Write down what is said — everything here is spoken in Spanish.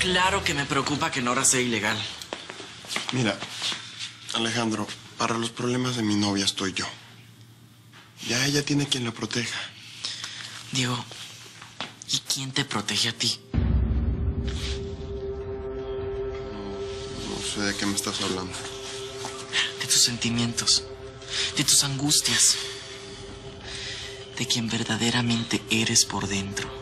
Claro que me preocupa que Nora sea ilegal. Mira, Alejandro, para los problemas de mi novia estoy yo. Ya ella tiene quien la proteja. Diego, ¿y quién te protege a ti? No sé de qué me estás hablando. De tus sentimientos, de tus angustias, de quien verdaderamente eres por dentro.